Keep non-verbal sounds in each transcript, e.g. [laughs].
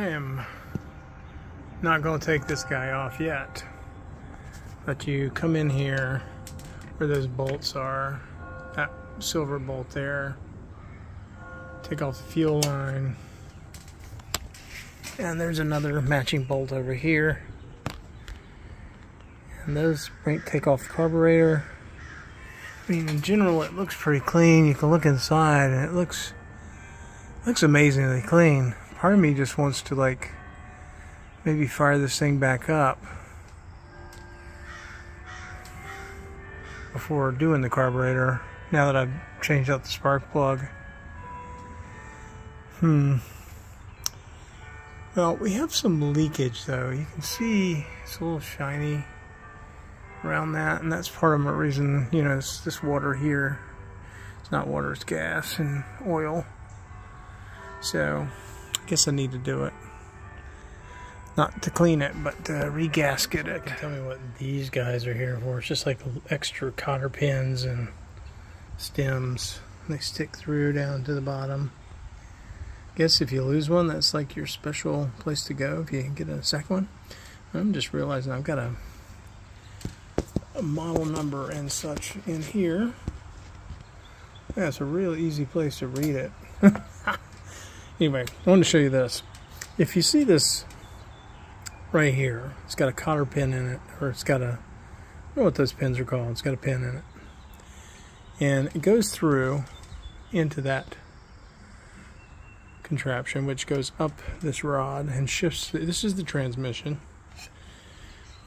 I am not going to take this guy off yet. But you come in here where those bolts are, that silver bolt there, take off the fuel line, and there's another matching bolt over here. And those take off the carburetor. I mean, in general, it looks pretty clean. You can look inside, and it looks looks amazingly clean. Part of me just wants to like maybe fire this thing back up before doing the carburetor. Now that I've changed out the spark plug. Hmm. Well, we have some leakage though. You can see it's a little shiny around that, and that's part of the reason, you know, it's this water here. It's not water, it's gas and oil. So, guess I need to do it. Not to clean it, but to regasket it. Tell me what these guys are here for. It's just like extra cotter pins and stems. They stick through down to the bottom. Guess if you lose one, that's like your special place to go if you get a second one. I'm just realizing I've got a a model number and such in here. That's a real easy place to read it. [laughs] anyway, I want to show you this. If you see this right here, it's got a cotter pin in it, or it's got a, I don't know what those pins are called, it's got a pin in it. And it goes through into that contraption, which goes up this rod and shifts. This is the transmission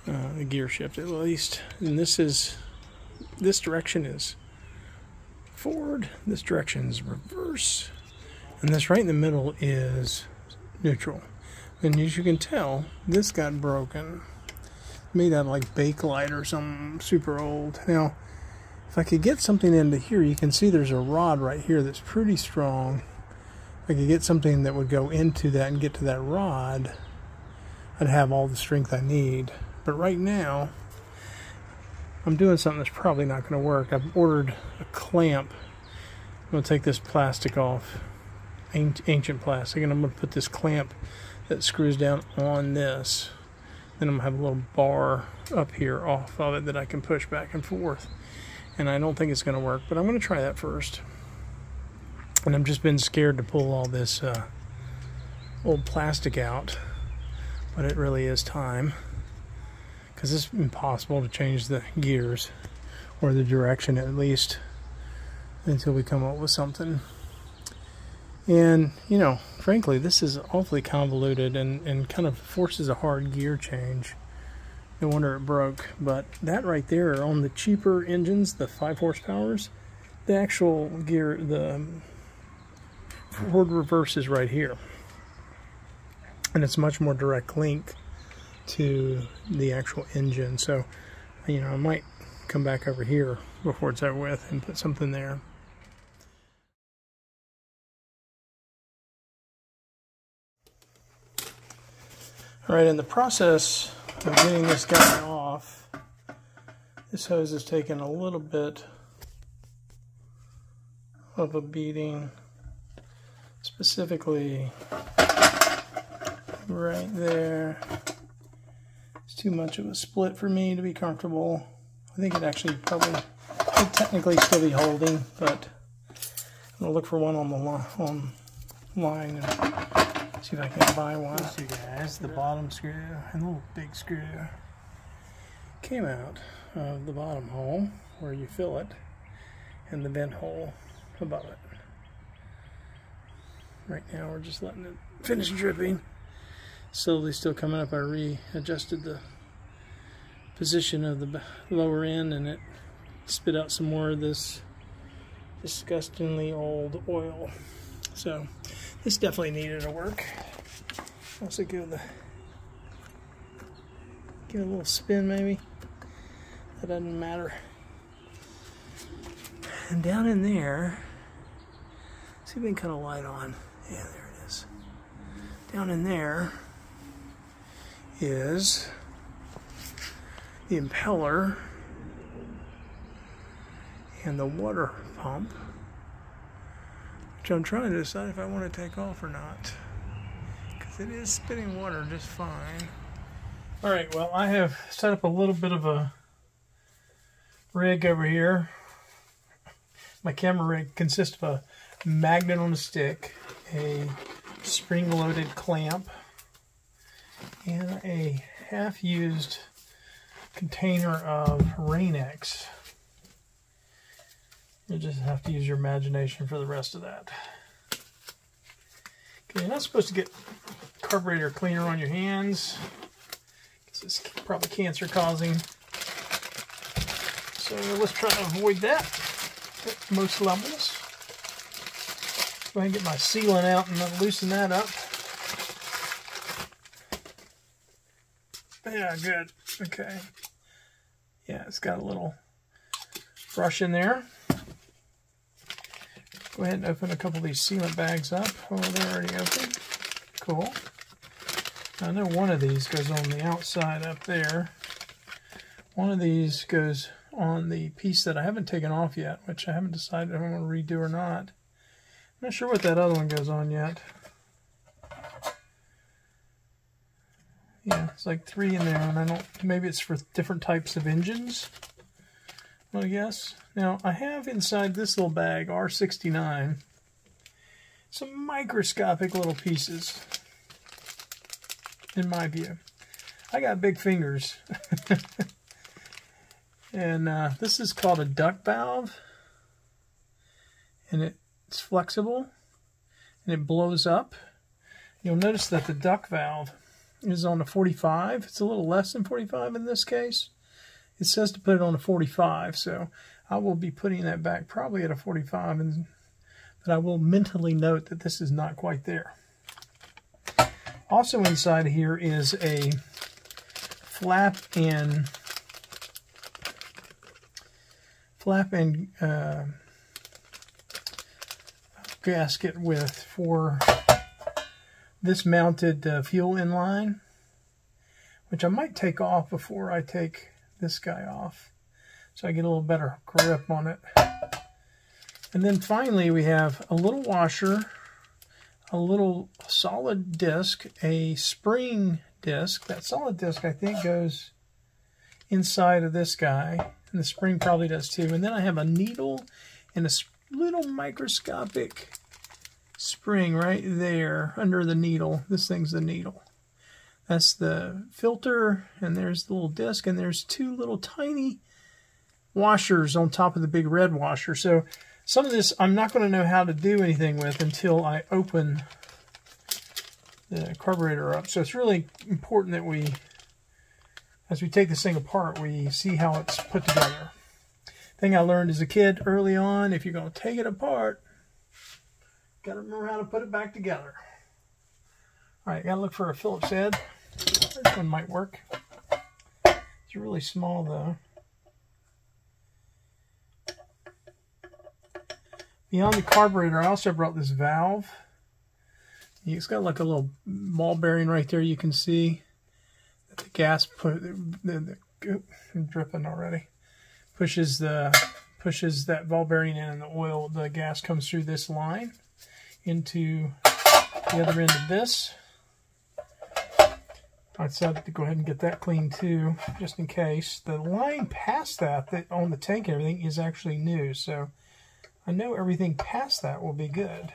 uh, the gear shift at least. And this is, this direction is forward, this direction is reverse, and this right in the middle is neutral. And as you can tell, this got broken. Made out of like Bakelite or some super old. Now, if I could get something into here, you can see there's a rod right here that's pretty strong. If I could get something that would go into that and get to that rod, I'd have all the strength I need. But right now, I'm doing something that's probably not going to work. I've ordered a clamp. I'm going to take this plastic off, ancient plastic, and I'm going to put this clamp that screws down on this. Then I'm going to have a little bar up here off of it that I can push back and forth. And I don't think it's going to work, but I'm going to try that first. And I've just been scared to pull all this uh, old plastic out, but it really is time because it's impossible to change the gears or the direction at least until we come up with something. And, you know, frankly, this is awfully convoluted and, and kind of forces a hard gear change. No wonder it broke. But that right there on the cheaper engines, the 5 horsepowers, the actual gear, the forward reverse is right here. And it's much more direct link to the actual engine. So, you know, I might come back over here before it's over with and put something there. All right, in the process of getting this guy off, this hose is taking a little bit of a beating, specifically right there. It's too much of a split for me to be comfortable. I think it actually probably could technically still be holding, but I'm gonna look for one on the li on line and see if I can buy one. Let's see guys, the bottom screw and the little big screw came out of the bottom hole where you fill it and the vent hole above it. Right now we're just letting it finish dripping slowly still coming up. I readjusted the position of the lower end and it spit out some more of this disgustingly old oil. So this definitely needed a work. Also give the give it a little spin maybe. That doesn't matter. And down in there, see if we can cut a light on. Yeah, there it is. Down in there, is the impeller and the water pump, which I'm trying to decide if I want to take off or not. Because It is spitting water just fine. All right, well, I have set up a little bit of a rig over here. My camera rig consists of a magnet on a stick, a spring-loaded clamp, and a half-used container of Rain-X. You just have to use your imagination for the rest of that. Okay, you're not supposed to get carburetor cleaner on your hands because it's probably cancer causing. So let's try to avoid that at most levels. Go ahead and get my sealant out and loosen that up. Yeah, good. Okay. Yeah, it's got a little brush in there. Go ahead and open a couple of these sealant bags up. Oh, they're already open. Cool. I know one of these goes on the outside up there. One of these goes on the piece that I haven't taken off yet, which I haven't decided if I'm going to redo or not. I'm not sure what that other one goes on yet. Yeah, it's like three in there, and I don't, maybe it's for different types of engines, I guess. Now, I have inside this little bag, R69, some microscopic little pieces, in my view. I got big fingers. [laughs] and uh, this is called a duct valve. And it's flexible. And it blows up. You'll notice that the duct valve is on a 45. It's a little less than 45 in this case. It says to put it on a 45, so I will be putting that back probably at a 45, and but I will mentally note that this is not quite there. Also inside here is a flap and flap and uh, gasket with for this mounted uh, fuel inline, which I might take off before I take this guy off so I get a little better grip on it. And then finally we have a little washer, a little solid disc, a spring disc. That solid disc I think goes inside of this guy, and the spring probably does too. And then I have a needle and a little microscopic spring right there under the needle. This thing's the needle. That's the filter, and there's the little disc, and there's two little tiny washers on top of the big red washer. So some of this I'm not going to know how to do anything with until I open the carburetor up. So it's really important that we, as we take this thing apart, we see how it's put together. Thing I learned as a kid early on, if you're going to take it apart, got to remember how to put it back together. All right, got to look for a Phillips head. This one might work. It's really small though. Beyond the carburetor, I also brought this valve. It's got like a little ball bearing right there you can see. that The gas put the, dripping already. Pushes the pushes that ball bearing in and the oil, the gas comes through this line into the other end of this. I decided to go ahead and get that clean too, just in case. The line past that, that on the tank and everything is actually new, so I know everything past that will be good.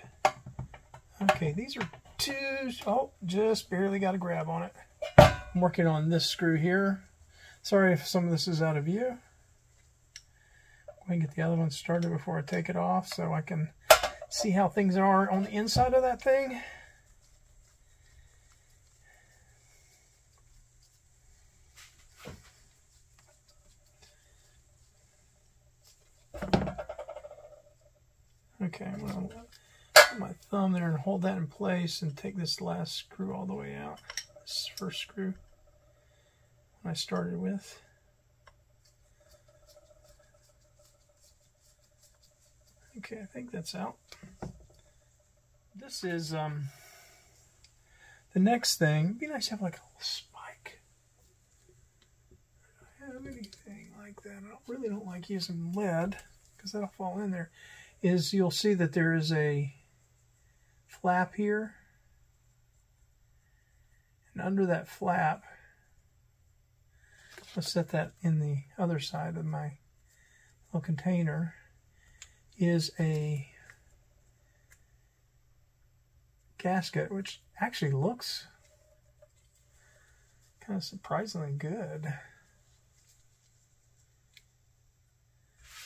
Okay, these are two, oh, just barely got a grab on it. I'm working on this screw here. Sorry if some of this is out of view. Let me get the other one started before I take it off so I can see how things are on the inside of that thing. Okay, I'm going to put my thumb there and hold that in place and take this last screw all the way out. This first screw I started with. Okay, I think that's out. This is um the next thing. It'd be nice to have like a little spike. I have anything like that. I don't, really don't like using lead because that'll fall in there is you'll see that there is a flap here And under that flap, let's set that in the other side of my little container, is a gasket, which actually looks kind of surprisingly good.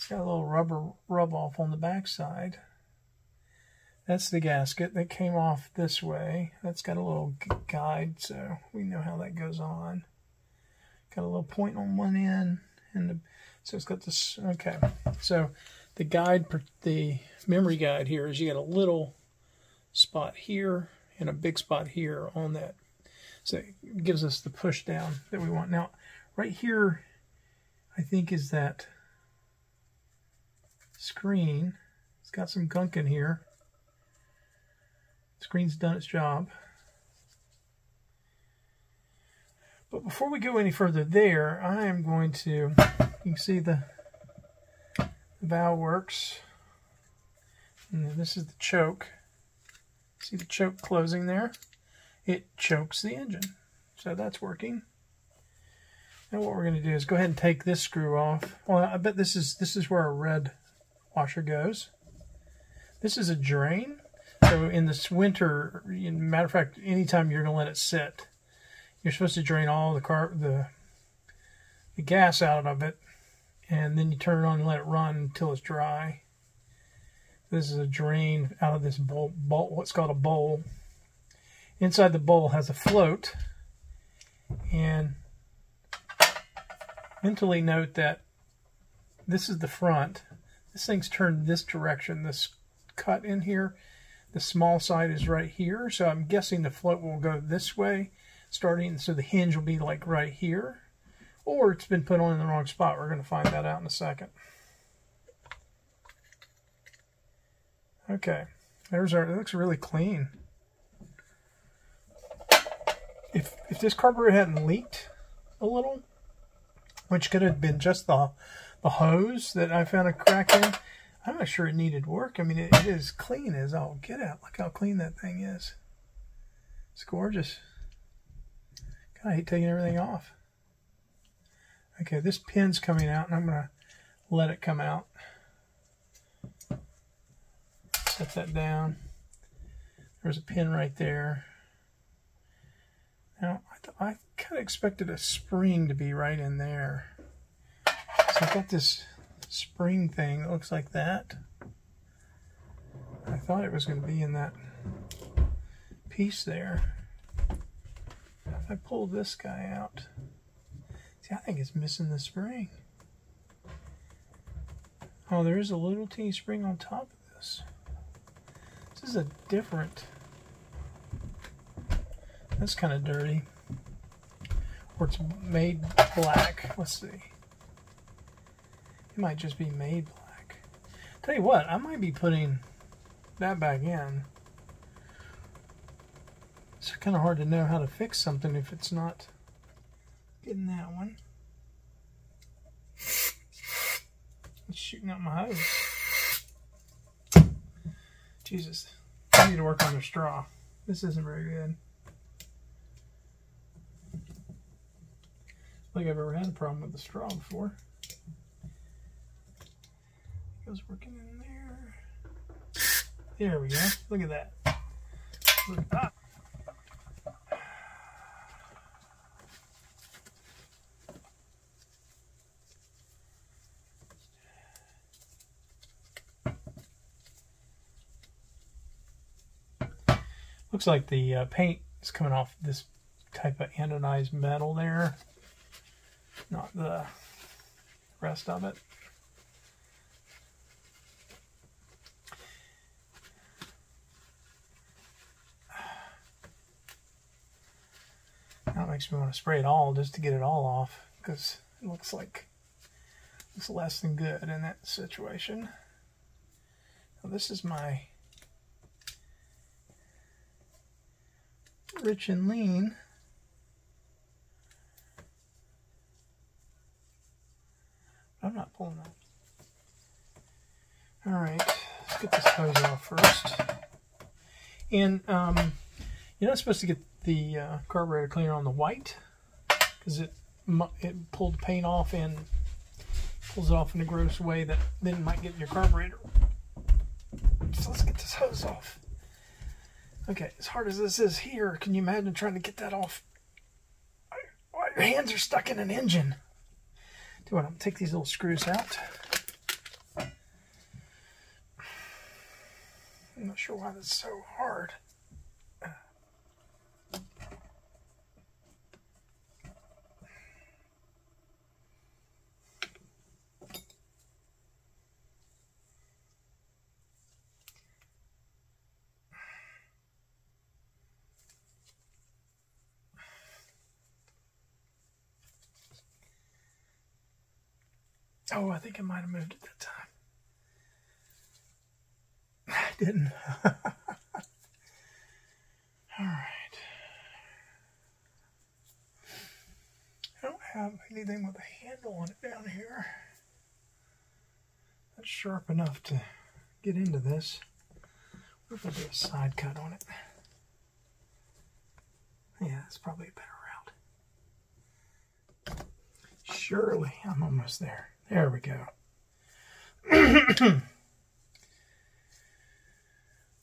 It's got a little rubber rub off on the back side. That's the gasket that came off this way. That's got a little guide, so we know how that goes on. Got a little point on one end, and the, so it's got this. Okay, so the guide, the memory guide here is you got a little spot here and a big spot here on that. So it gives us the push down that we want. Now, right here, I think is that screen. It's got some gunk in here. Screen's done its job. But before we go any further there, I am going to, you can see the, the valve works. And this is the choke. See the choke closing there? It chokes the engine. So that's working. Now what we're going to do is go ahead and take this screw off. Well, I bet this is this is where a red washer goes. This is a drain. So in this winter, matter of fact, anytime you're going to let it sit, you're supposed to drain all the car the the gas out of it, and then you turn it on and let it run until it's dry. This is a drain out of this bowl, bowl what's called a bowl. Inside the bowl has a float, and mentally note that this is the front. This thing's turned this direction. This cut in here the small side is right here, so I'm guessing the float will go this way, starting, so the hinge will be like right here. Or it's been put on in the wrong spot. We're going to find that out in a second. Okay, there's our, it looks really clean. If, if this carburetor hadn't leaked a little, which could have been just the, the hose that I found a crack in, I'm not sure it needed work. I mean, it, it is clean as all get out. Look how clean that thing is. It's gorgeous. Kind of hate taking everything off. Okay, this pin's coming out, and I'm going to let it come out. Set that down. There's a pin right there. Now, I, I kind of expected a spring to be right in there. I've got this spring thing that looks like that. I thought it was going to be in that piece there. If I pull this guy out, see, I think it's missing the spring. Oh, there is a little teeny spring on top of this. This is a different. That's kind of dirty. Or it's made black. Let's see. Might just be made black. Tell you what, I might be putting that back in. It's kind of hard to know how to fix something if it's not getting that one. It's shooting out my hose. Jesus. I need to work on the straw. This isn't very good. I think I've ever had a problem with the straw before was working in there. There we go. Look at that. Look, ah. Looks like the uh, paint is coming off this type of anodized metal there, not the rest of it. Makes me want to spray it all just to get it all off because it looks like it's less than good in that situation. Now this is my rich and lean. I'm not pulling that. All right, let's get this hose off first. And um, you're not supposed to get the uh, carburetor cleaner on the white because it it pulled paint off and pulls it off in a gross way that then might get your carburetor. So let's get this hose off. Okay, as hard as this is here, can you imagine trying to get that off? Your hands are stuck in an engine. Do what? I'm take these little screws out. I'm not sure why that's so hard. Oh, I think I might have moved at that time. I didn't. [laughs] All right. I don't have anything with a handle on it down here. That's sharp enough to get into this. What if I do a side cut on it? Yeah, that's probably a better route. Surely, I'm almost there. There we go. [clears throat]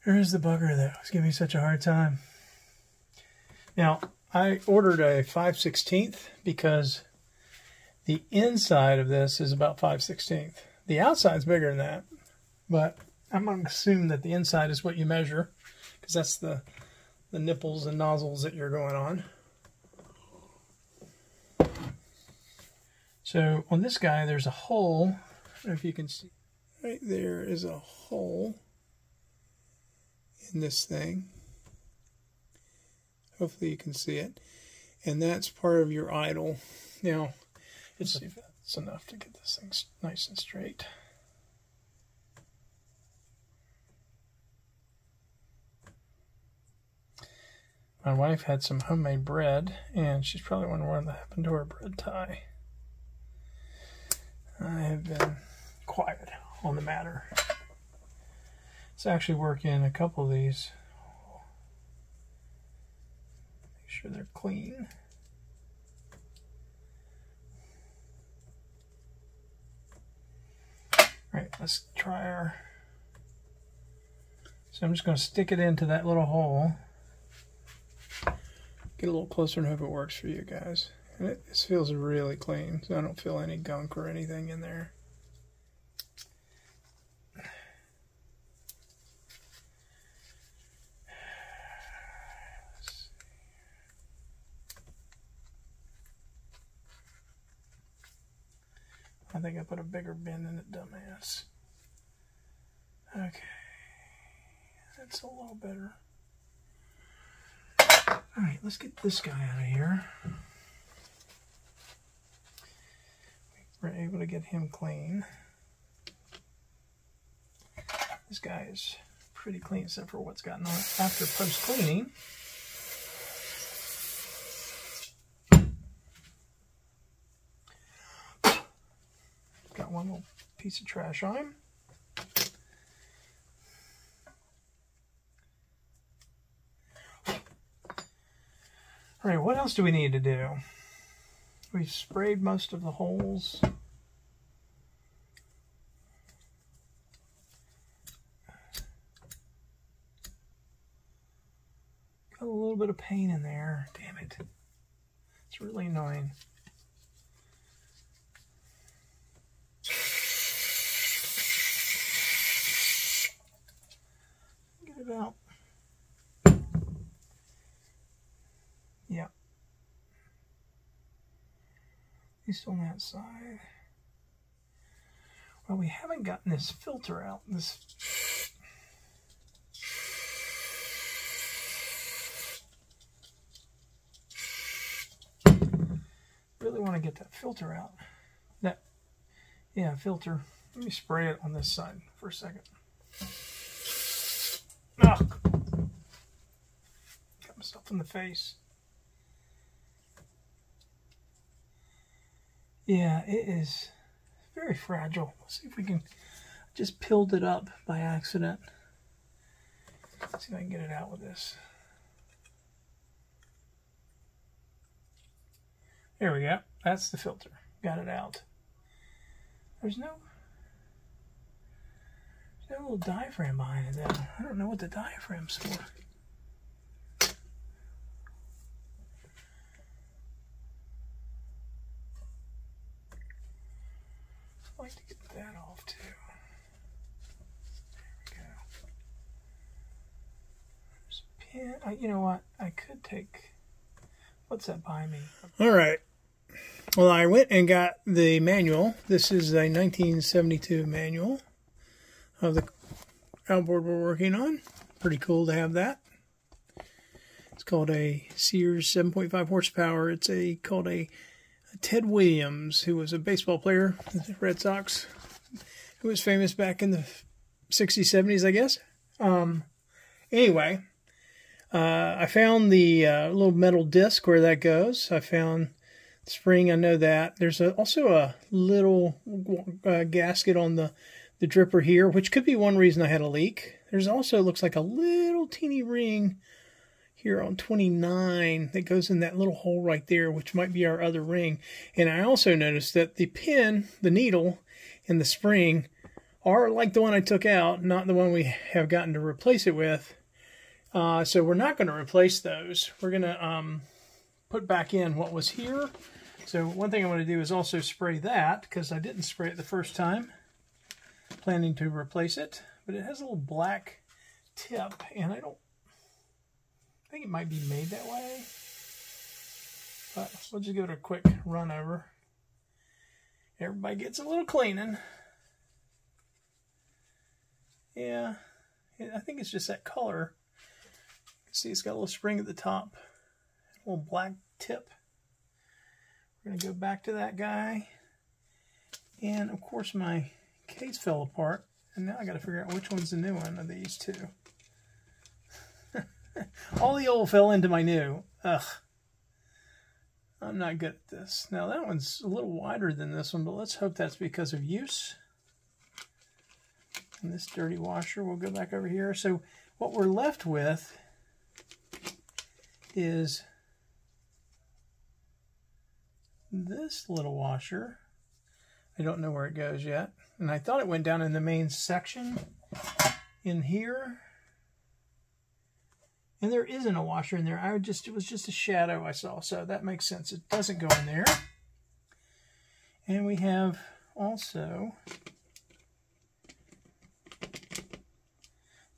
There's the bugger that was giving me such a hard time. Now, I ordered a 5 16th because the inside of this is about 5 16th. The outside's bigger than that, but I'm going to assume that the inside is what you measure because that's the, the nipples and nozzles that you're going on. So on this guy, there's a hole. If you can see. Right there is a hole in this thing. Hopefully you can see it. And that's part of your idle. Now, let's see if that's enough to get this thing nice and straight. My wife had some homemade bread, and she's probably wondering what happened to her bread tie. I have been quiet on the matter. Let's actually work in a couple of these. Make sure they're clean. All right, let's try our. So I'm just going to stick it into that little hole. Get a little closer and hope it works for you guys. And it, this feels really clean, so I don't feel any gunk or anything in there. I think I put a bigger bin in it, dumbass. Okay. That's a little better. Alright, let's get this guy out of here. We're able to get him clean. This guy is pretty clean except for what's gotten on after post cleaning. Got one little piece of trash on him. All right, what else do we need to do? We've sprayed most of the holes. Got a little bit of paint in there. Damn it. It's really annoying. Get it out. Least on that side. Well, we haven't gotten this filter out. This really want to get that filter out. That, yeah, filter. Let me spray it on this side for a second. Ugh. Got myself in the face. Yeah, it is very fragile. Let's see if we can just peeled it up by accident. Let's see if I can get it out with this. There we go. That's the filter. Got it out. There's no there's no little diaphragm behind it. Though. I don't know what the diaphragm's for. Go. There's you know what? I could take. What's that by me? All right. Well, I went and got the manual. This is a 1972 manual of the outboard we're working on. Pretty cool to have that. It's called a Sears 7.5 horsepower. It's a called a, a Ted Williams, who was a baseball player the Red Sox, who was famous back in the 60s, 70s, I guess. Um, anyway, uh, I found the uh, little metal disc where that goes. I found spring. I know that. There's a, also a little uh, gasket on the, the dripper here, which could be one reason I had a leak. There's also looks like a little teeny ring here on 29 that goes in that little hole right there, which might be our other ring. And I also noticed that the pin, the needle, and the spring are like the one I took out, not the one we have gotten to replace it with. Uh, so we're not going to replace those. We're going to um, put back in what was here so one thing I want to do is also spray that because I didn't spray it the first time. Planning to replace it, but it has a little black tip and I don't I think it might be made that way. But we'll just give it a quick run over. Everybody gets a little cleaning. Yeah, I think it's just that color. See, it's got a little spring at the top, a little black tip. We're going to go back to that guy. And of course my case fell apart. And now I got to figure out which one's the new one of these two. [laughs] All the old fell into my new. Ugh. I'm not good at this. Now that one's a little wider than this one, but let's hope that's because of use. And this dirty washer, we'll go back over here. So what we're left with is this little washer. I don't know where it goes yet. And I thought it went down in the main section in here. And there isn't a washer in there. I just it was just a shadow I saw, so that makes sense. It doesn't go in there. And we have also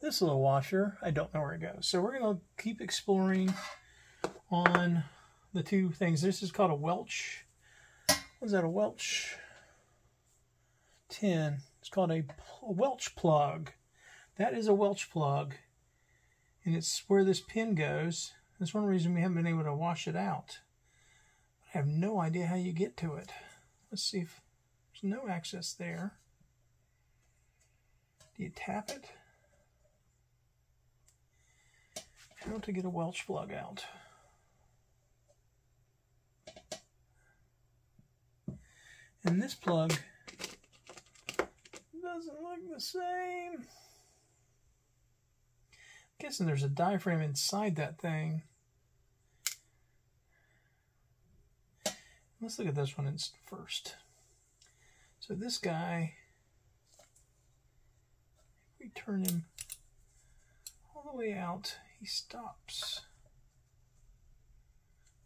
this little washer. I don't know where it goes. So we're going to keep exploring on the two things. This is called a Welch. What's that, a Welch 10? It's called a, a Welch plug. That is a Welch plug. And it's where this pin goes. That's one reason we haven't been able to wash it out. I have no idea how you get to it. Let's see if there's no access there. Do you tap it? How to get a Welch plug out? And this plug doesn't look the same. I'm guessing there's a diaphragm inside that thing. Let's look at this one first. So this guy, if we turn him all the way out, he stops.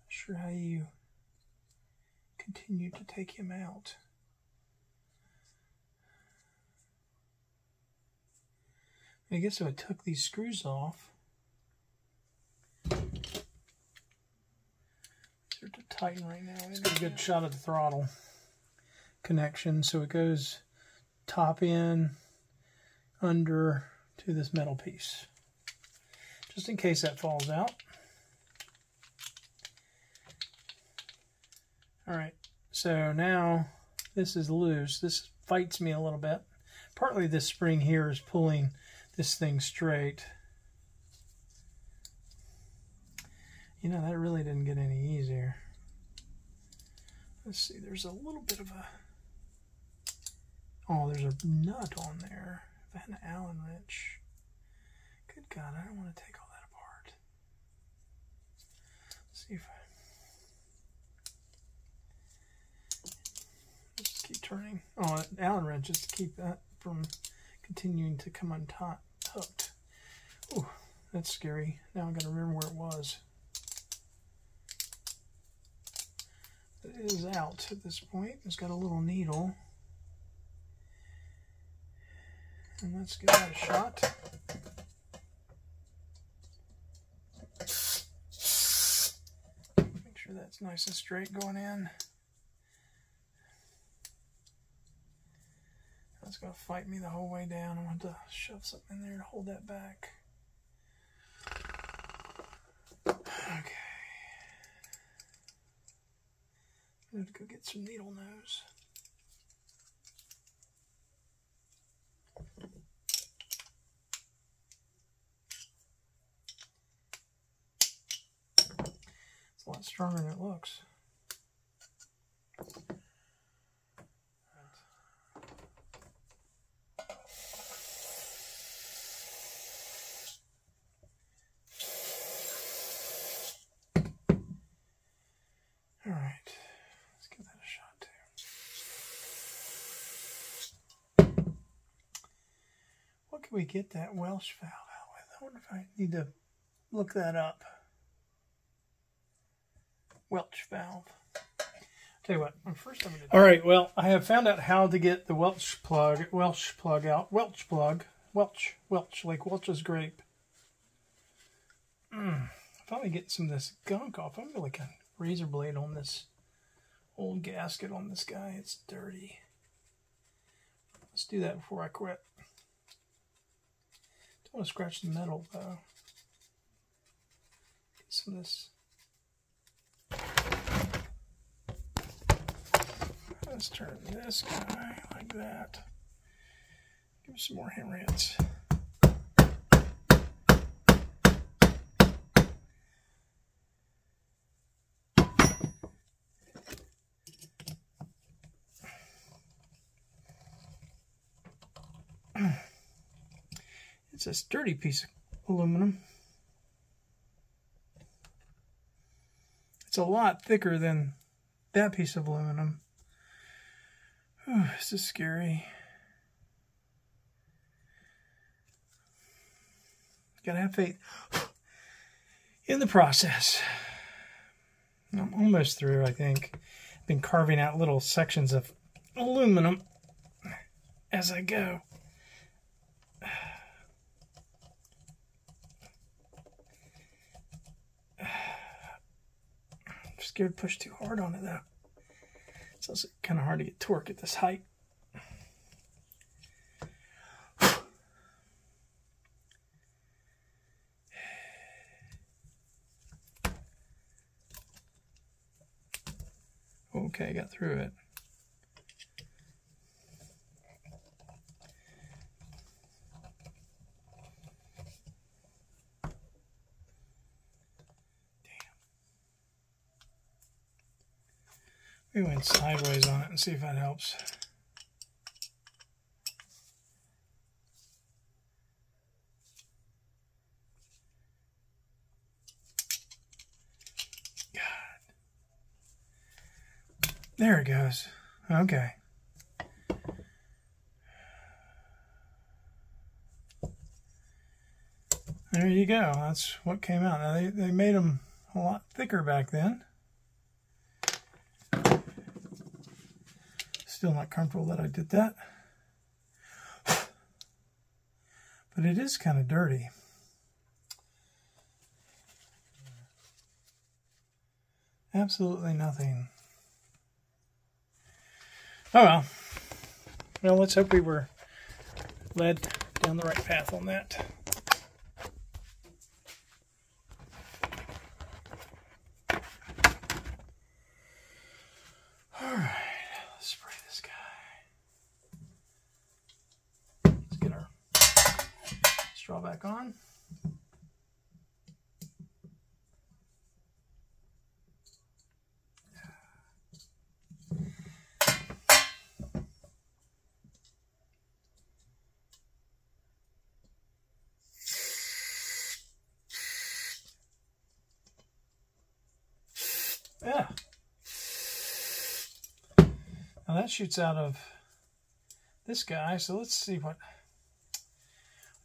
Not sure how you continue to take him out. I guess if I took these screws off, they're to tighten right now. I get a good shot of the throttle connection. So it goes top in, under to this metal piece. Just in case that falls out. All right, so now this is loose. This fights me a little bit. Partly this spring here is pulling this thing straight. You know, that really didn't get any easier. Let's see, there's a little bit of a... Oh, there's a nut on there. If I had an Allen wrench. Good God, I don't want to take all that apart. Let's see if I... turning. Oh, Allen wrenches to keep that from continuing to come unhooked. Oh, that's scary. Now I gotta remember where it was. It is out at this point. It's got a little needle. And let's give that a shot. Make sure that's nice and straight going in. To fight me the whole way down. I want to shove something in there to hold that back. Okay. I'm to go get some needle nose. It's a lot stronger than it looks. All right, let's give that a shot too. What can we get that Welch valve out with? I wonder if I need to look that up. Welch valve. Tell you what, first I'm going to. All right, well, I have found out how to get the Welch plug, Welch plug out. Welch plug, Welch, Welch, like Welch's grape. Mm, finally get some of this gunk off. I'm like a razor blade on this old gasket on this guy. It's dirty. Let's do that before I quit. Don't want to scratch the metal though. Get some of this Let's turn this guy like that. Give some more hammer It's a sturdy piece of aluminum. It's a lot thicker than that piece of aluminum. Oh, this is scary. Gotta have faith [gasps] in the process. I'm almost through, I think. I've been carving out little sections of aluminum as I go. Scared push too hard on it though. So it's kind of hard to get torque at this height. [sighs] Okay, got through it. We went sideways on it and see if that helps. God. There it goes. Okay. There you go. That's what came out. Now they, they made them a lot thicker back then. Still not comfortable that I did that. [sighs] But it is kind of dirty. Absolutely nothing. Oh well. Well, let's hope we were led down the right path on that. straw back on. Yeah. Now that shoots out of this guy, so let's see what...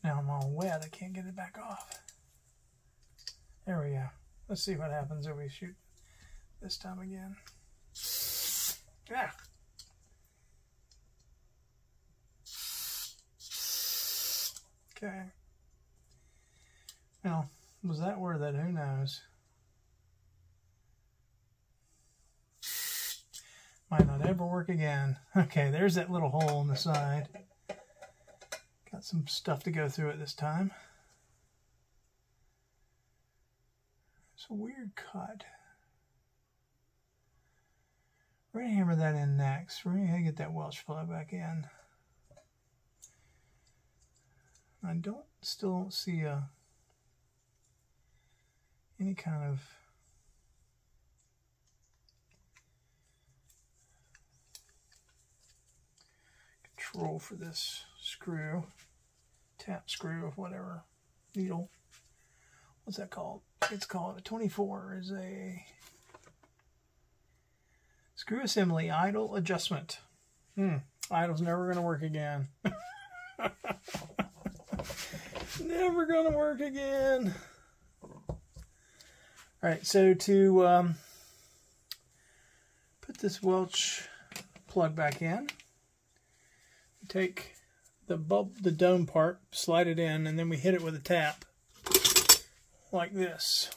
Now I'm all wet, I can't get it back off. There we go. Let's see what happens if we shoot this time again. Yeah. Okay. Now, was that worth it? Who knows? Might not ever work again. Okay, there's that little hole on the side. Got some stuff to go through it this time. It's a weird cut. We're going to hammer that in next. We're going to get that Welch flow back in. I don't still don't see a any kind of control for this screw, tap screw of whatever needle. What's that called? It's called a 24 is a screw assembly idle adjustment. Hmm, idle's never going to work again. [laughs] Never gonna work again. All right, so to um, put this Welch plug back in, take the bulb, the dome part, slide it in, and then we hit it with a tap like this.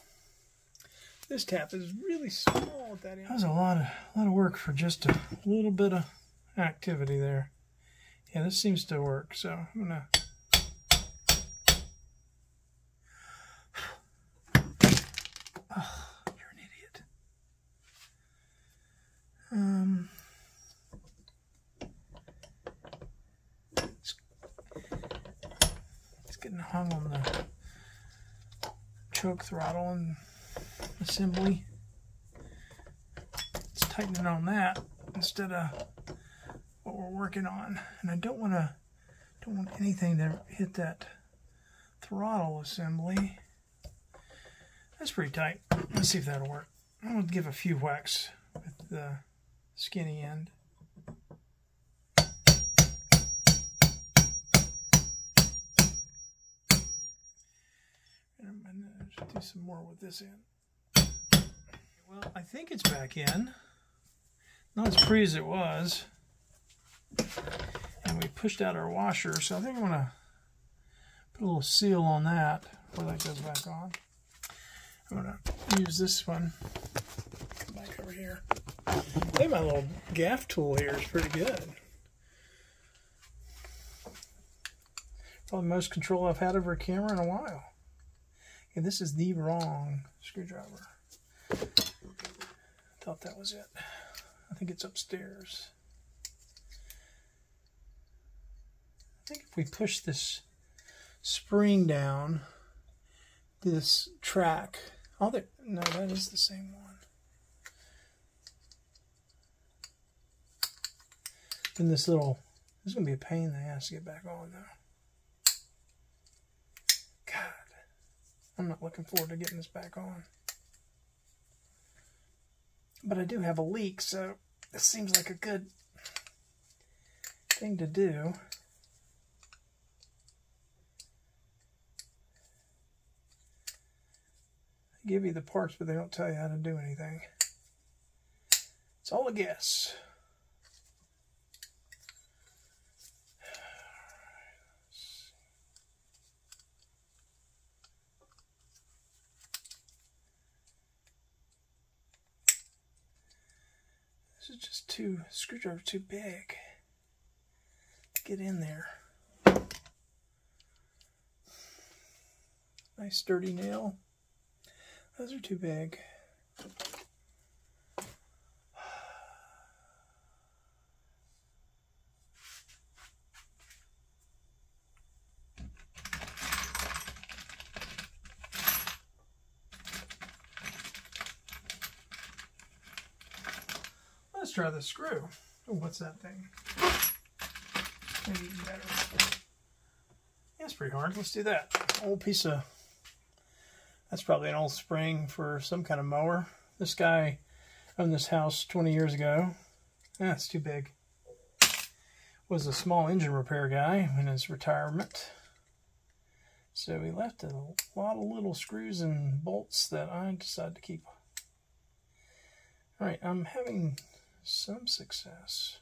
This tap is really small at that end. That was a lot of a lot of work for just a little bit of activity there. Yeah, this seems to work, so I'm gonna Oh, you're an idiot. Um, it's, it's getting hung on the choke throttle and assembly. It's tightening on that instead of what we're working on. And I don't want to don't want anything to hit that throttle assembly. That's pretty tight. Let's see if that'll work. I'm going to give a few whacks with the skinny end. Going to do some more with this end. Well, I think it's back in. Not as pretty as it was. And we pushed out our washer, so I think I'm going to put a little seal on that before that goes back on. I'm gonna use this one. Come back over here. I think my little gaff tool here is pretty good. Probably the most control I've had over a camera in a while. Yeah, this is the wrong screwdriver. Thought that was it. I think it's upstairs. I think if we push this spring down, this track Oh, there. No, that is the same one. Then this little. This is going to be a pain in the ass to get back on, though. God. I'm not looking forward to getting this back on. But I do have a leak, so this seems like a good thing to do. give you the parts, but they don't tell you how to do anything. It's all a guess. This is just too, screwdriver too big to get in there. Nice sturdy nail. Those are too big. Let's try the screw. Oh, what's that thing? Maybe better. That's pretty hard. Let's do that. Old piece of that's probably an old spring for some kind of mower. This guy owned this house 20 years ago. Ah, that's too big. Was a small engine repair guy in his retirement. So he left a lot of little screws and bolts that I decided to keep. Alright, I'm having some success.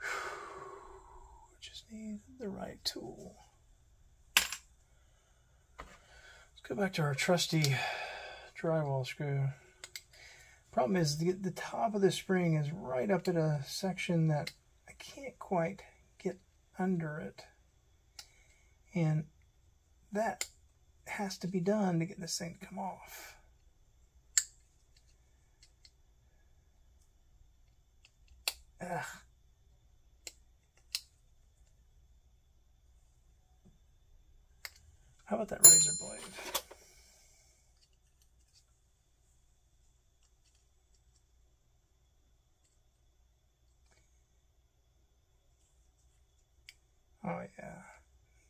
[sighs] Just need the right tool. Let's go back to our trusty drywall screw. Problem is the, the top of the spring is right up at a section that I can't quite get under it. And that has to be done to get this thing to come off. Ugh. How about that razor blade? Oh yeah,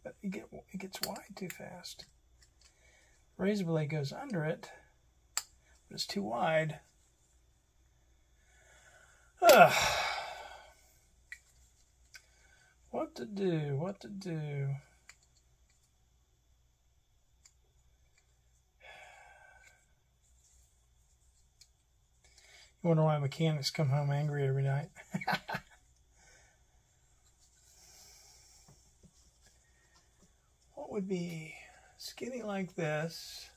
but it, get, it gets wide too fast. Razor blade goes under it, but it's too wide. Ugh. What to do, what to do. You wonder why mechanics come home angry every night. [laughs] What would be skinny like this,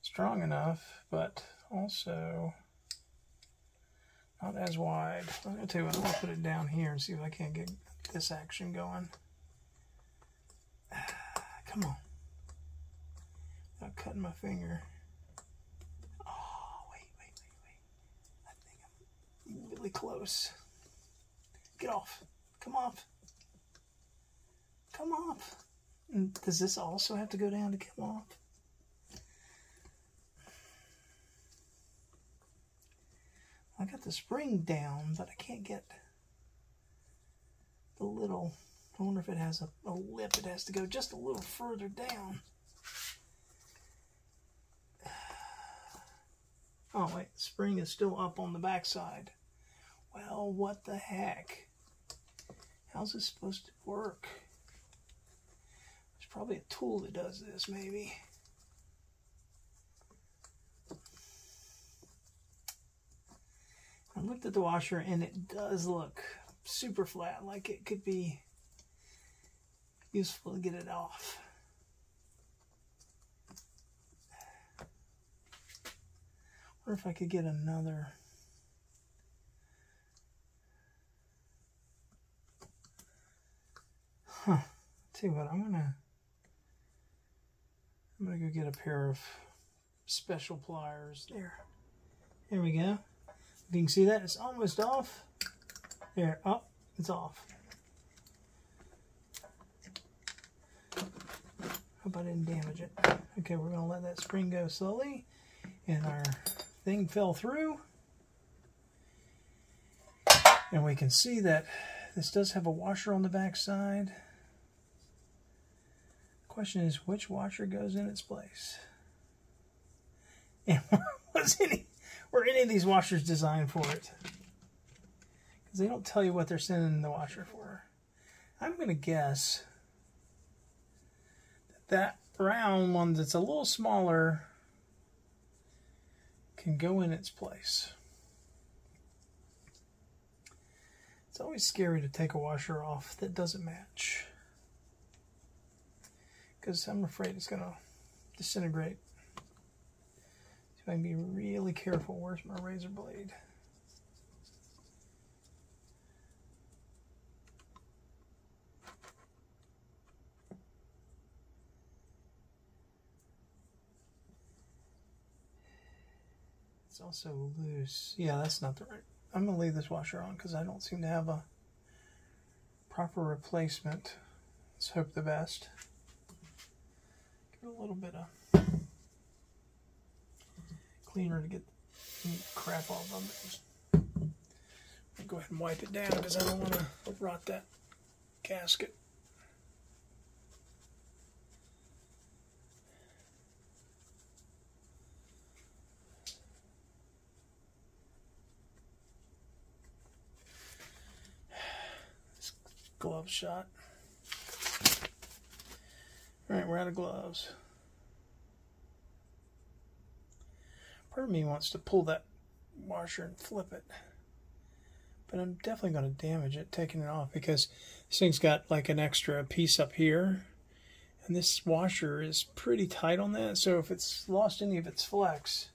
strong enough, but also Oh, not as wide. I'm going to tell you what, I'm going to put it down here and see if I can't get this action going. [sighs] Come on. Without cutting my finger. Oh, wait, wait, wait, wait. I think I'm really close. Get off. Come off. Come off. Does this also have to go down to come off? I got the spring down, but I can't get the little, I wonder if it has a, a lip. It has to go just a little further down. [sighs] Oh, wait, spring is still up on the backside. Well, what the heck? How's this supposed to work? There's probably a tool that does this, maybe. Looked at the washer and it does look super flat, like it could be useful to get it off. Or if I could get another Huh. Tell you what, I'm gonna I'm to go get a pair of special pliers. There. There we go. You can see that it's almost off. There. Oh, it's off. Hope I didn't damage it. Okay, we're going to let that spring go slowly. And our thing fell through. And we can see that this does have a washer on the back side. Question is, which washer goes in its place? [laughs] And was any were any of these washers designed for it? Because they don't tell you what they're sending the washer for. I'm going to guess that that brown one that's a little smaller can go in its place. It's always scary to take a washer off that doesn't match because I'm afraid it's going to disintegrate. So I can be really careful. Where's my razor blade? It's also loose. Yeah, that's not the right. I'm going to leave this washer on because I don't seem to have a proper replacement. Let's hope the best Get a little bit of cleaner to get crap off of them. Go ahead and wipe it down because I don't want to rot that gasket. [sighs] This glove shot. All right, we're out of gloves. Part of me wants to pull that washer and flip it. But I'm definitely going to damage it taking it off because this thing's got like an extra piece up here. And this washer is pretty tight on that. So if it's lost any of its flex,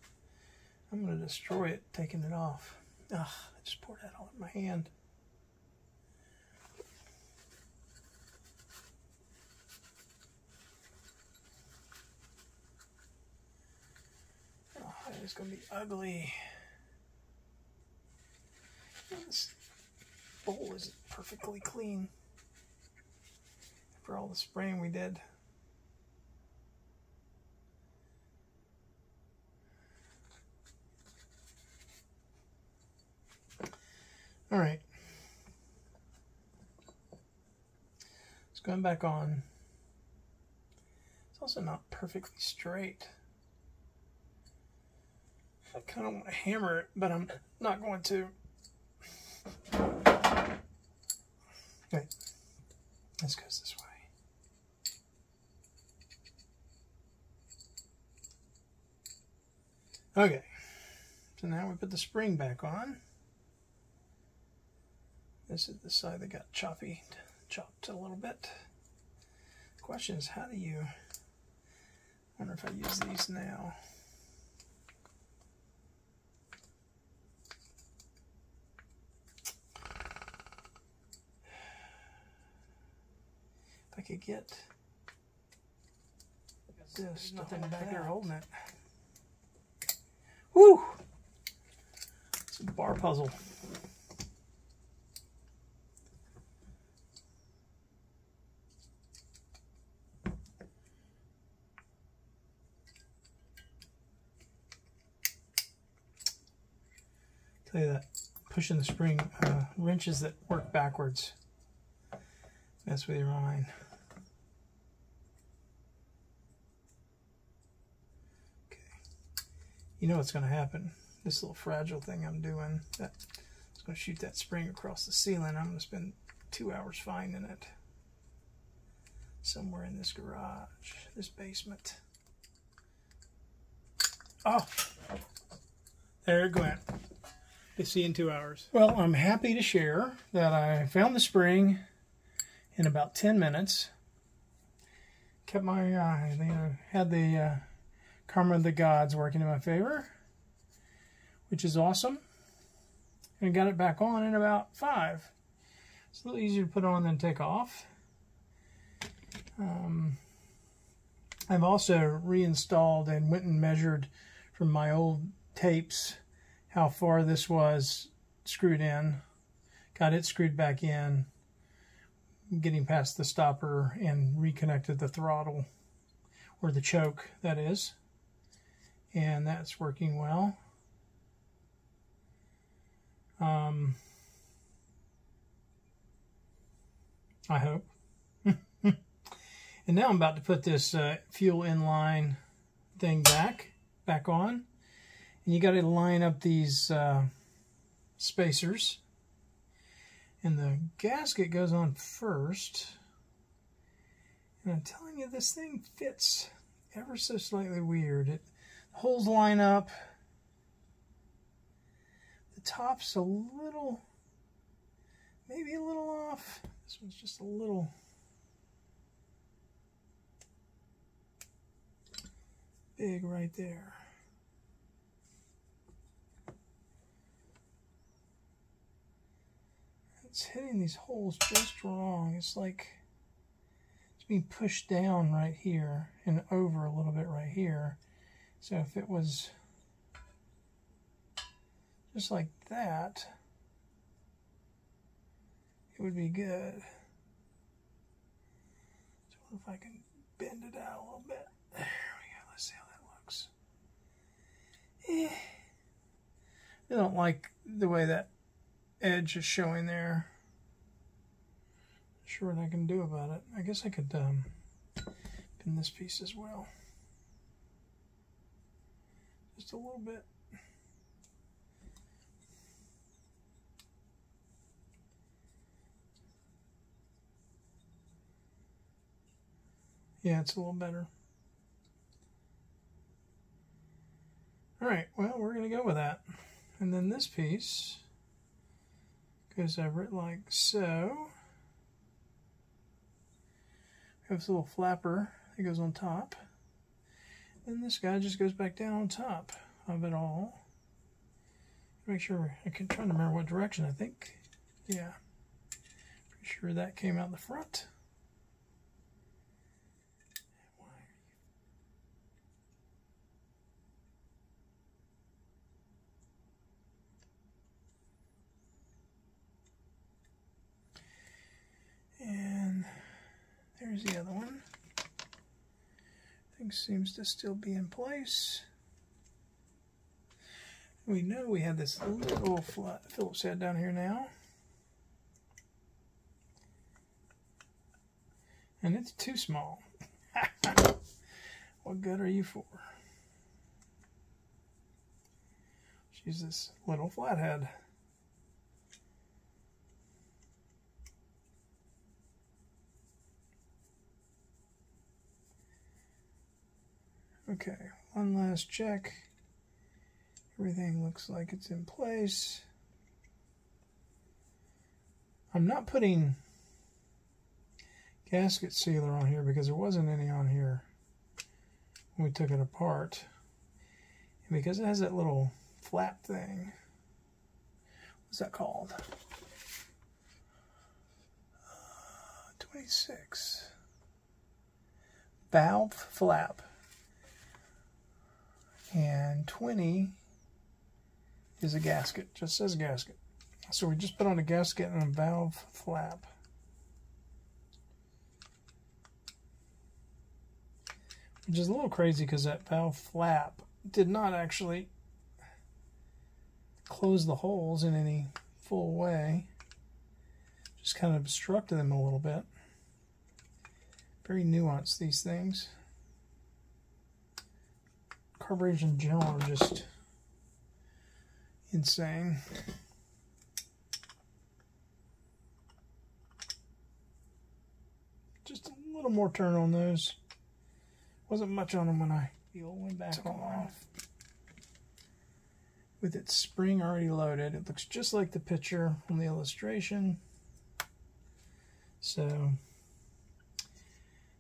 I'm going to destroy it taking it off. Ugh, I just poured that all in my hand. It's going to be ugly. This bowl is perfectly clean after all the spraying we did. All right. It's going back on. It's also not perfectly straight. I kind of want to hammer it, but I'm not going to. Wait, this goes this way. Okay, so now we put the spring back on. This is the side that got choppy, chopped a little bit. Question is, how do you, I wonder if I use these now. I could get this, nothing back there holding it. Woo! It's a bar puzzle. Tell you that pushing the spring uh, wrenches that work backwards. Mess with your mind. You know what's going to happen. This little fragile thing I'm doing, it's going to shoot that spring across the ceiling. I'm going to spend two hours finding it somewhere in this garage, this basement. Oh, there it went to see in two hours. Well, I'm happy to share that I found the spring in about 10 minutes. Kept my eye, know, had the uh, karma of the gods working in my favor, which is awesome. And got it back on in about five. It's a little easier to put on than take off. Um, I've also reinstalled and went and measured from my old tapes how far this was screwed in. Got it screwed back in, getting past the stopper and reconnected the throttle, or the choke, that is. And that's working well. Um, I hope. [laughs] and now I'm about to put this uh, fuel inline thing back, back on. And you got to line up these uh, spacers. And the gasket goes on first. And I'm telling you, this thing fits ever so slightly weird. It holes line up. The top's a little, maybe a little off. This one's just a little. Big right there. it's hitting these holes just wrong. It's like it's being pushed down right here and over a little bit right here. So if it was just like that, it would be good. So if I can bend it out a little bit. There we go. Let's see how that looks. Eh. I don't like the way that edge is showing there. Not sure what I can do about it. I guess I could um, pin this piece as well. Just a little bit. Yeah, it's a little better. All right, well, we're going to go with that. And then this piece goes over it like so. We have this little flapper that goes on top. And this guy just goes back down on top of it all. Make sure, I can try to remember what direction, I think. Yeah. Pretty sure that came out the front. And there's the other one. Thing seems to still be in place. We know we have this little flat Phillips head down here now. And it's too small. [laughs] what good are you for? She's this little flathead. Okay, one last check. Everything looks like it's in place. I'm not putting gasket sealer on here because there wasn't any on here when we took it apart. And because it has that little flap thing, what's that called? Uh, 26. Valve flap. And 20 is a gasket, just says gasket. So we just put on a gasket and a valve flap. Which is a little crazy because that valve flap did not actually close the holes in any full way. Just kind of obstructed them a little bit. Very nuanced, these things. Carburetors in general are just insane. Just a little more turn on those. Wasn't much on them when I went back on. Off. With its spring already loaded, it looks just like the picture from the illustration. So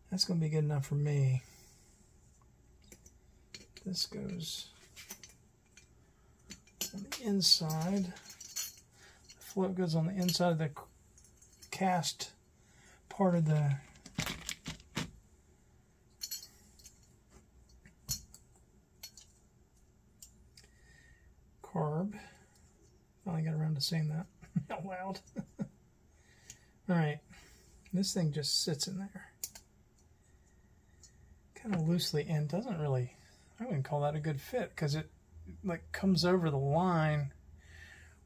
that's going to be good enough for me. This goes on the inside. The float goes on the inside of the cast part of the carb. Finally got around to saying that [laughs] out loud. [laughs] Alright, this thing just sits in there. Kind of loosely and doesn't really, I wouldn't call that a good fit because it like comes over the line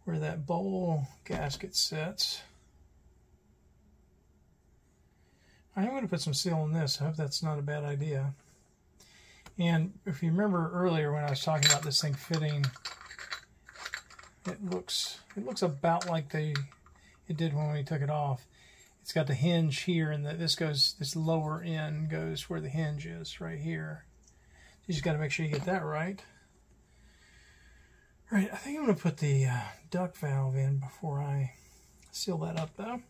where that bowl gasket sits. I am going to put some seal on this. I hope that's not a bad idea. And if you remember earlier when I was talking about this thing fitting, it looks it looks about like they it did when we took it off. It's got the hinge here, and the, this goes this lower end goes where the hinge is right here. You just got to make sure you get that right. Right, I think I'm going to put the uh, duct valve in before I seal that up though.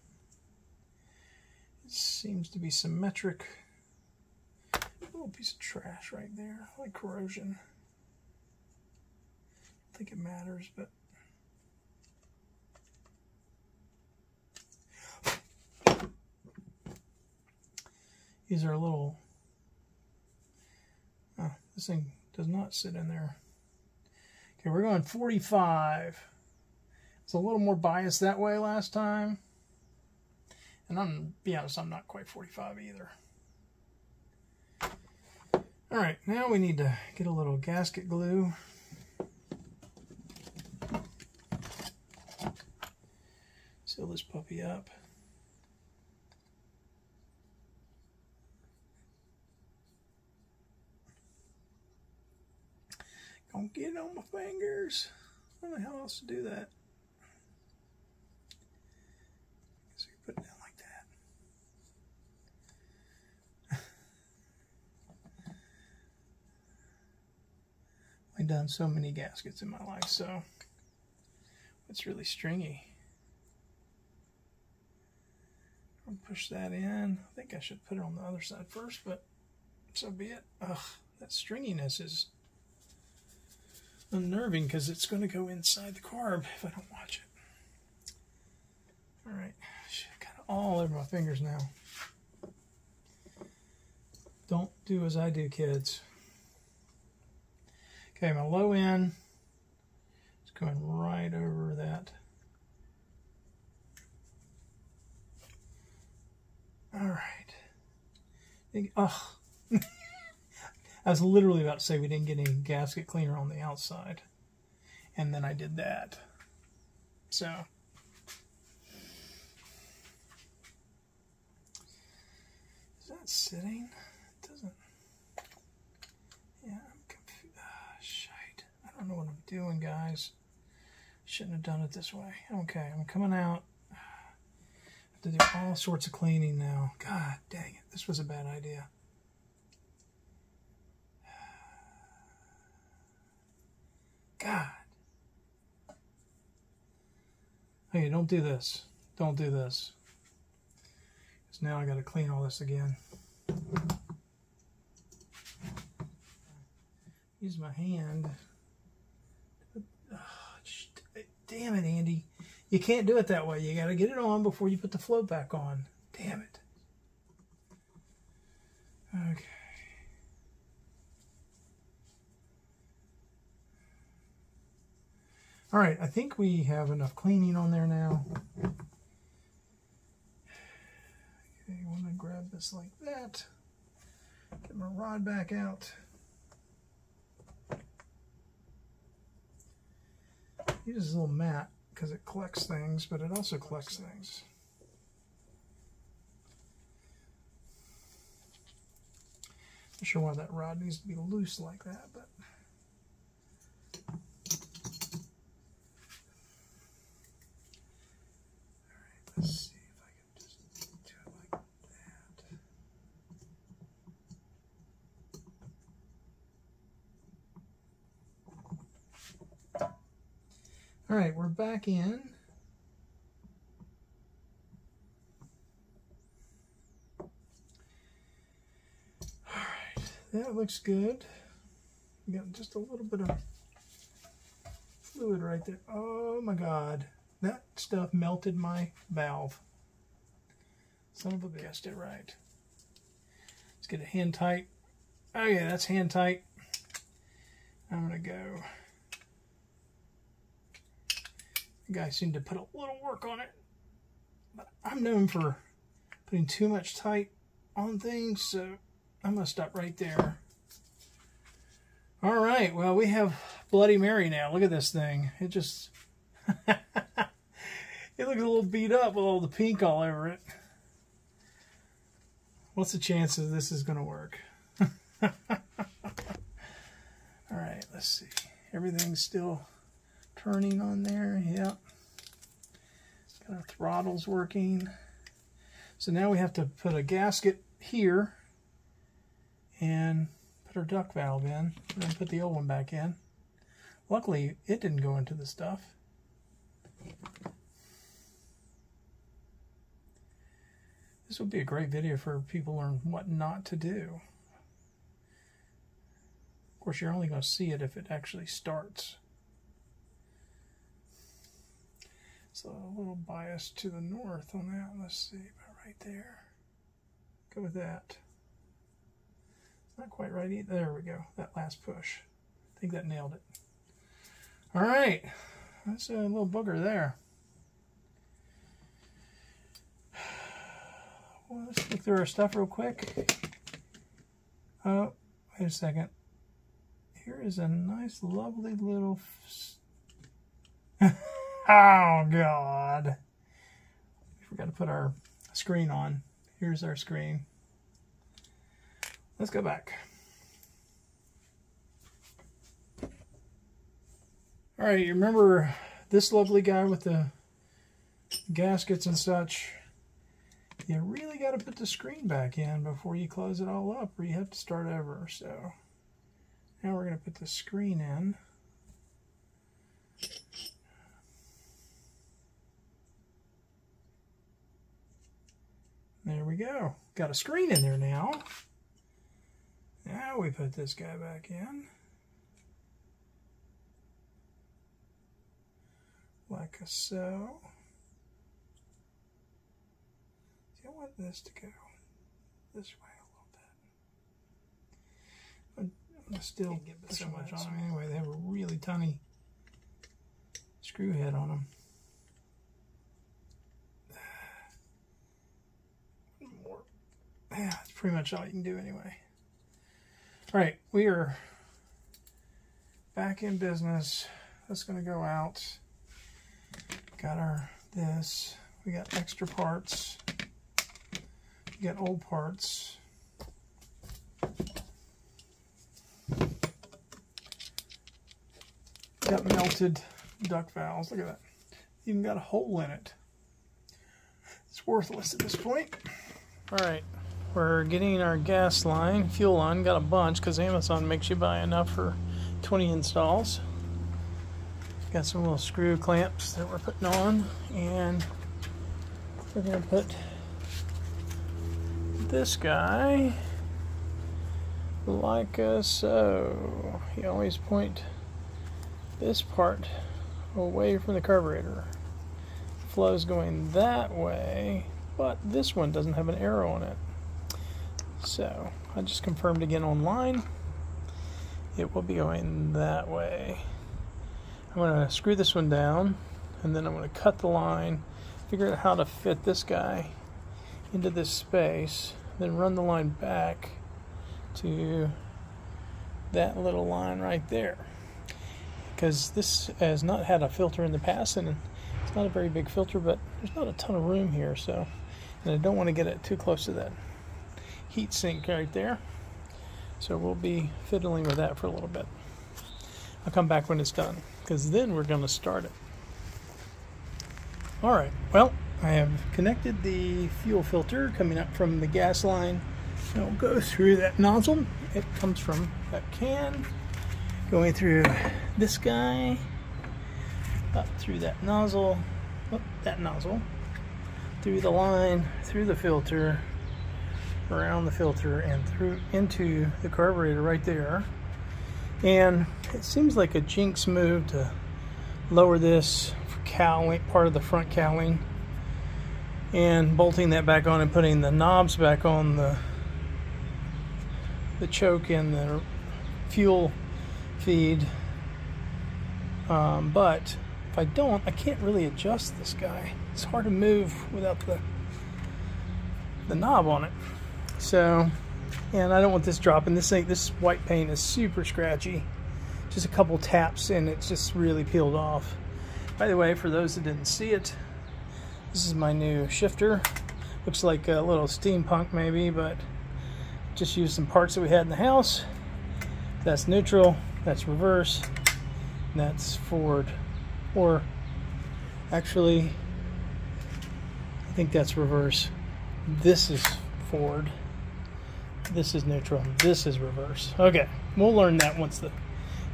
It seems to be symmetric. A little piece of trash right there, like corrosion. I think it matters, but these are a little, this thing does not sit in there. Okay, we're going 45. It's a little more biased that way last time. And I'm, be honest, I'm not quite 45 either. All right, now we need to get a little gasket glue. Seal this puppy up. Don't get on my fingers. I don't know how else to do that. So you put it down like that. [laughs] I've done so many gaskets in my life, so it's really stringy. I'll push that in. I think I should put it on the other side first, but so be it. Ugh, that stringiness is unnerving because it's going to go inside the carb if I don't watch it. All right, got it all over my fingers now. Don't do as I do, kids. Okay, my low end is going right over that. All right. Oh, [laughs] I was literally about to say we didn't get any gasket cleaner on the outside. And then I did that. So. Is that sitting? It doesn't. Yeah, I'm confused. Ah, shite. I don't know what I'm doing, guys. Shouldn't have done it this way. Okay, I'm coming out. I have to do all sorts of cleaning now. God dang it. This was a bad idea. God. Hey, don't do this. Don't do this. Because now I got to clean all this again. Use my hand. Oh, [sighs] damn it, Andy. You can't do it that way. You got to get it on before you put the float back on. Damn it. Okay. All right, I think we have enough cleaning on there now. Okay, I want to grab this like that. Get my rod back out. Use this little mat because it collects things, but it also collects things. Not sure why that rod needs to be loose like that, but All right, we're back in. All right, that looks good. We got just a little bit of fluid right there. Oh my God, that stuff melted my valve. Son of a guessed it right. Let's get it hand tight. Oh yeah, that's hand tight. I'm gonna go The guy seemed to put a little work on it. But I'm known for putting too much tight on things, so I'm going to stop right there. All right, well, we have Bloody Mary now. Look at this thing. It just... [laughs] it looks a little beat up with all the pink all over it. What's the chances this is going to work? [laughs] all right, let's see. Everything's still turning on there. Yep. Got our throttles working. So now we have to put a gasket here and put our duck valve in. Then put the old one back in. Luckily, it didn't go into the stuff. This would be a great video for people learn what not to do. Of course, you're only going to see it if it actually starts. So a little bias to the north on that. Let's see, about right there. Go with that. It's not quite right either. There we go. That last push. I think that nailed it. All right. That's a little booger there. [sighs] Well, let's look through our stuff real quick. Oh, wait a second. Here is a nice, lovely little... [laughs] Oh, God. We forgot to put our screen on. Here's our screen. Let's go back. All right, you remember this lovely guy with the gaskets and such? You really got to put the screen back in before you close it all up or you have to start over. So Now we're going to put the screen in. There we go. Got a screen in there now. Now we put this guy back in. Like so. See, I want this to go this way a little bit. I'm to still get so much on them anyway. They have a really tiny screw head on them. yeah, that's pretty much all you can do anyway. All right, we are back in business. That's going to go out. Got our this. We got extra parts. We got old parts. Got melted duck valves. Look at that. Even got a hole in it. It's worthless at this point. All right. We're getting our gas line, fuel line, got a bunch because Amazon makes you buy enough for 20 installs. Got some little screw clamps that we're putting on and we're going to put this guy like so. You always point this part away from the carburetor. Flow's going that way, but this one doesn't have an arrow on it. So I just confirmed again online. It will be going that way. I'm going to screw this one down and then I'm going to cut the line, figure out how to fit this guy into this space, then run the line back to that little line right there. Because this has not had a filter in the past and it's not a very big filter, but there's not a ton of room here, so and I don't want to get it too close to that heat sink right there. So we'll be fiddling with that for a little bit. I'll come back when it's done because then we're going to start it. All right, well, I have connected the fuel filter coming up from the gas line. It'll go through that nozzle. It comes from that can, going through this guy, up through that nozzle, oh, that nozzle, through the line, through the filter, around the filter and through into the carburetor right there. And it seems like a jinx move to lower this cowling, part of the front cowling and bolting that back on and putting the knobs back on the the choke and the fuel feed um, but if I don't I can't really adjust this guy it's hard to move without the the knob on it so, and I don't want this dropping. This thing, this white paint is super scratchy. Just a couple taps and it's just really peeled off. By the way, for those that didn't see it, this is my new shifter. Looks like a little steampunk maybe, but just used some parts that we had in the house. That's neutral, that's reverse, that's forward. Or actually, I think that's reverse. This is forward. This is neutral. This is reverse. Okay, we'll learn that once the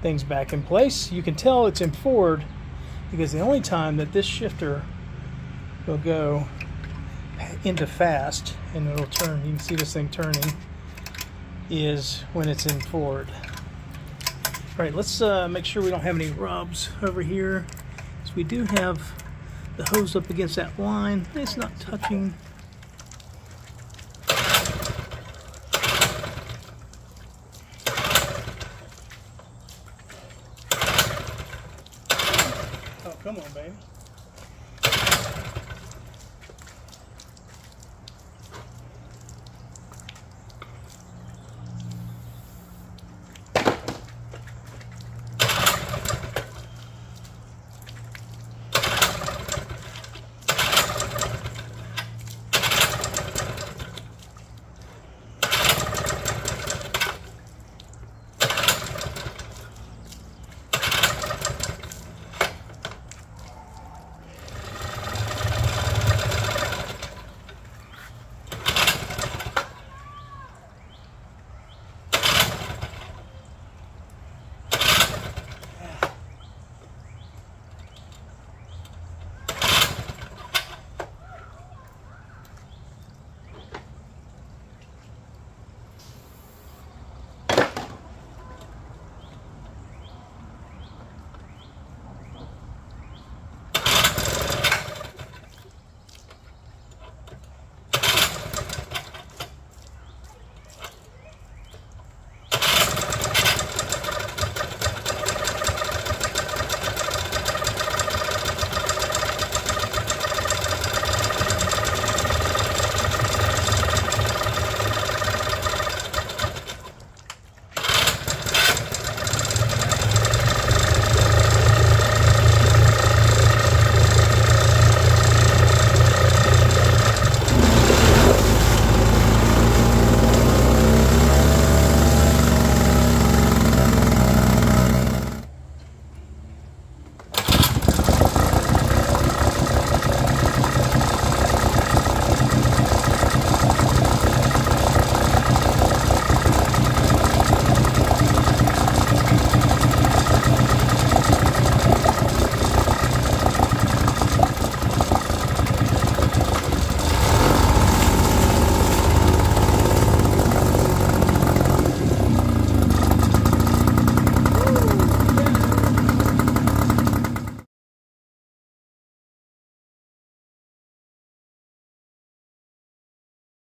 thing's back in place. You can tell it's in forward because the only time that this shifter will go into fast and it'll turn, you can see this thing turning, is when it's in forward. All right, let's uh, make sure we don't have any rubs over here. So we do have the hose up against that line. It's not touching